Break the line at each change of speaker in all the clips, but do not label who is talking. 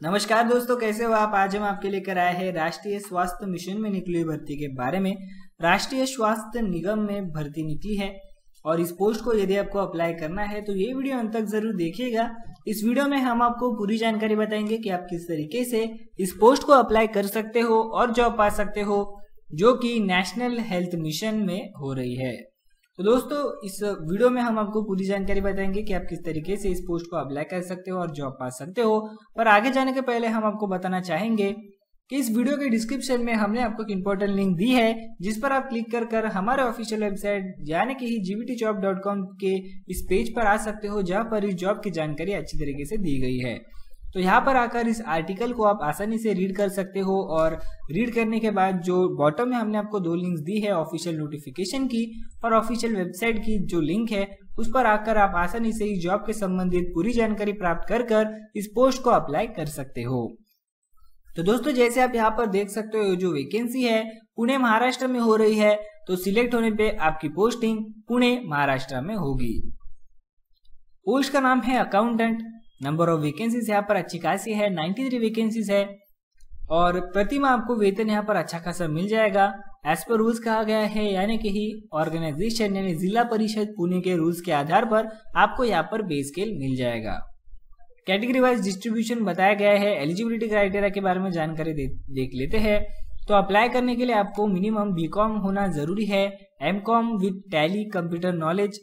नमस्कार दोस्तों, कैसे हो आप? आज हम आपके लेकर आए हैं राष्ट्रीय स्वास्थ्य मिशन में निकली हुई भर्ती के बारे में। राष्ट्रीय स्वास्थ्य निगम में भर्ती निकली है और इस पोस्ट को यदि आपको अप्लाई करना है तो ये वीडियो अंत तक ज़रूर देखिएगा। इस वीडियो में हम आपको पूरी जानकारी बताएँगे कि आप किस तरीके से इस पोस्ट को अप्लाई कर सकते हो और जॉब पा सकते हो, जो कि नेशनल हेल्थ मिशन में हो रही है। तो दोस्तों, इस वीडियो में हम आपको पूरी जानकारी बताएँगे कि आप किस तरीके से इस पोस्ट को अप्लाई कर सकते हो और जॉब पा सकते हो। पर आगे जाने के पहले हम आपको बताना चाहेंगे कि इस वीडियो के डिस्क्रिप्शन में हमने आपको एक इम्पोर्टेंट लिंक दी है, जिस पर आप क्लिक कर कर हमारे ऑफिशियल वेबसाइट यानी कि जीबीटी जॉब डॉट कॉम के इस पेज पर आ सकते हो, जहाँ पर इस जॉब की जानकारी अच्छी तरीके से दी गई है। तो यहाँ पर आकर इस आर्टिकल को आप आसानी से रीड कर सकते हो और रीड करने के बाद जो बॉटम में हमने आपको दो लिंक्स दी है ऑफिशियल नोटिफिकेशन की और ऑफिशियल वेबसाइट की जो लिंक है, उस पर आकर आप आसानी से इस जॉब के संबंधित पूरी जानकारी प्राप्त कर कर इस पोस्ट को अप्लाई कर सकते हो। तो दोस्तों, जैसे आप यहाँ पर देख सकते हो, जो वैकेंसी है, पुणे, महाराष्ट्र में हो रही है तो सिलेक्ट होने पे आपकी पोस्टिंग पुणे, महाराष्ट्र में होगी। पोस्ट का नाम है अकाउंटेंट नंबर ऑफ़ वैकेंसीज यहाँ पर अच्छी खासी है 93 वैकेंसीज है। और प्रतिमा आपको वेतन यहाँ पर अच्छा खासा मिल जाएगा। एज पर रूल्स कहा गया है यानी कि ही ऑर्गेनाइजेशन यानी जिला परिषद पुणे के रूल्स के आधार पर आपको यहाँ पर बेस स्केल मिल जाएगा। कैटेगरी वाइज डिस्ट्रीब्यूशन बताया गया है एलिजिबिलिटी क्राइटेरिया के बारे में जानकारी दे, देख लेते हैं। तो अप्लाई करने के लिए आपको मिनिमम बीकॉम होना ज़रूरी है। M Com with Tally computer knowledge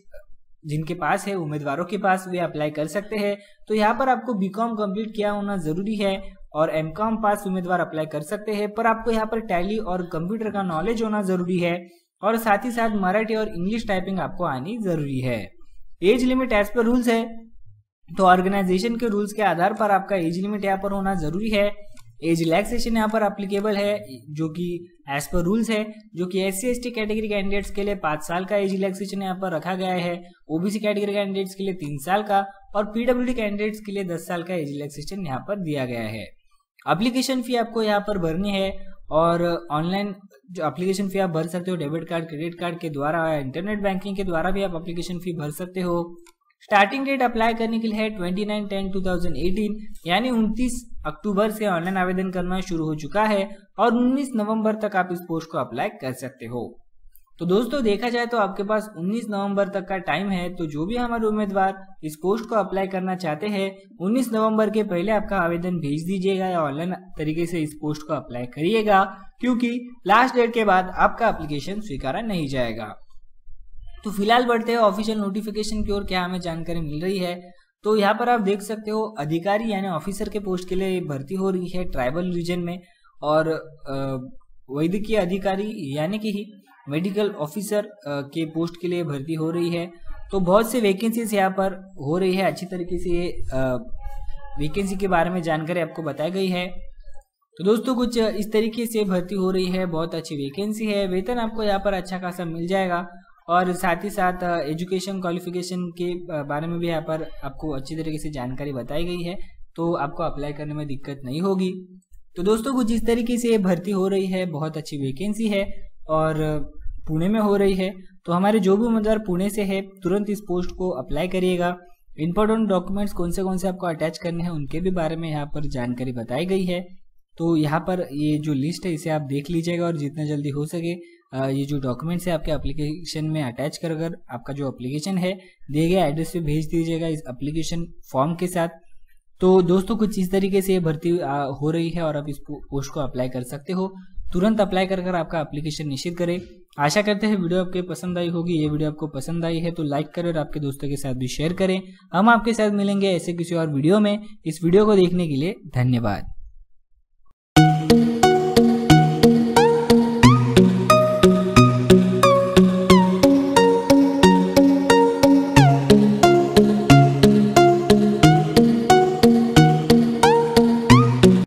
जिनके पास है, उम्मीदवारों के पास वे अप्लाई कर सकते हैं। तो यहाँ पर आपको बीकॉम कंप्लीट किया होना ज़रूरी है और एम कॉम पास उम्मीदवार अप्लाई कर सकते हैं, पर आपको यहाँ पर टैली और कंप्यूटर का नॉलेज होना ज़रूरी है और साथ ही साथ मराठी और इंग्लिश टाइपिंग आपको आनी ज़रूरी है। एज लिमिट एज पर रूल्स है। तो ऑर्गेनाइजेशन के रूल्स के आधार पर आपका एज लिमिट यहाँ पर होना ज़रूरी है। एज रिलैक्सेशन यहाँ पर अप्लीकेबल है, जो कि एज पर रूल्स है, जो कि एस सी कैटेगरी कैंडिडेट्स के लिए पाँच साल का एज रिलैक्सेशन यहाँ पर रखा गया है। ओबीसी कैटेगरी कैंडिडेट्स के लिए तीन साल का और पीडब्ल्यू कैंडिडेट्स के लिए दस साल का एज रिलैक्सेशन यहाँ पर दिया गया है। अप्लीकेशन फ़ी आपको यहाँ पर भरनी है और ऑनलाइन जो एप्लीकेशन फ़ी आप भर सकते हो डेबिट कार्ड क्रेडिट कार्ड के द्वारा इंटरनेट बैंकिंग के द्वारा भी आप एप्लीकेशन फ़ी भर सकते हो। स्टार्टिंग डेट अप्लाई करने के लिए है twenty nine ten two thousand eighteen यानी उनतीस अक्टूबर से ऑनलाइन आवेदन करना शुरू हो चुका है और 19 नवंबर तक आप इस पोस्ट को अप्लाई कर सकते हो। तो दोस्तों, देखा जाए तो आपके पास 19 नवंबर तक का टाइम है तो जो भी हमारे उम्मीदवार इस पोस्ट को अप्लाई करना चाहते हैं 19 नवंबर के पहले आपका आवेदन भेज दीजिएगा या ऑनलाइन तरीके से इस पोस्ट को अप्लाई करिएगा, क्योंकि लास्ट डेट के बाद आपका एप्लीकेशन स्वीकारा नहीं जाएगा। तो फ़िलहाल बढ़ते हैं ऑफिशियल नोटिफिकेशन की ओर, क्या हमें जानकारी मिल रही है? तो यहाँ पर आप देख सकते हो, अधिकारी यानी ऑफिसर के पोस्ट के लिए भर्ती हो रही है ट्राइबल रीजन में और वैद्यकीय अधिकारी यानी कि मेडिकल ऑफिसर के पोस्ट के लिए भर्ती हो रही है। तो बहुत से वैकेंसीज यहाँ पर हो रही है। अच्छी तरीके से वैकेंसी के बारे में जानकारी आपको बताई गई है। तो दोस्तों, कुछ इस तरीके से भर्ती हो रही है। बहुत अच्छी वैकेंसी है। वेतन आपको यहाँ पर अच्छा खासा मिल जाएगा। और साथ ही साथ एजुकेशन क्वालिफिकेशन के बारे में भी यहाँ पर आपको अच्छी तरीके से जानकारी बताई गई है तो आपको अप्लाई करने में दिक्कत नहीं होगी। तो दोस्तों, कुछ इस तरीके से भर्ती हो रही है, बहुत अच्छी वैकेंसी है और पुणे में हो रही है। तो हमारे जो भी उम्मीदवार पुणे से है, तुरंत इस पोस्ट को अप्लाई करिएगा। इंपॉर्टेंट डॉक्यूमेंट्स कौन से कौन से आपको अटैच करने हैं, उनके भी बारे में यहाँ पर जानकारी बताई गई है। तो यहाँ पर ये जो लिस्ट है, इसे आप देख लीजिएगा और जितना जल्दी हो सके ये जो डॉक्यूमेंट्स है आपके एप्लीकेशन में अटैच कर, अगर आपका जो एप्लीकेशन है, दिए गए एड्रेस पे भेज दीजिएगा इस एप्लीकेशन फॉर्म के साथ। तो दोस्तों, कुछ इस तरीके से ये भर्ती हो रही है और आप इस पोस्ट को अप्लाई कर सकते हो। तुरंत अप्लाई कर कर आपका एप्लीकेशन निश्चित करें। आशा करते हैं वीडियो आपके पसंद आई होगी। ये वीडियो आपको पसंद आई है तो लाइक करें और आपके दोस्तों के साथ भी शेयर करें। हम आपके साथ मिलेंगे ऐसे किसी और वीडियो में। इस वीडियो को देखने के लिए धन्यवाद।